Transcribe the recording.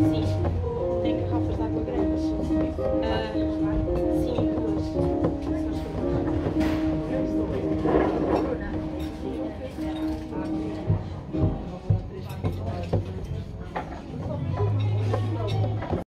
Sim. Tem garrafas de água grandes. Uh, sim, duas.